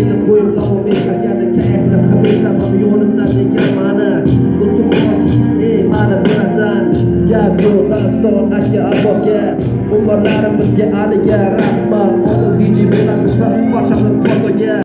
meni qo'yib davom etkazgani kayfni qilmaysan yonimdan nega mani iltimos ey mani bilasan gap yo'q daston aka abbosga umrlarimizga aliga rahmat odil dj bo'lamiz fotoga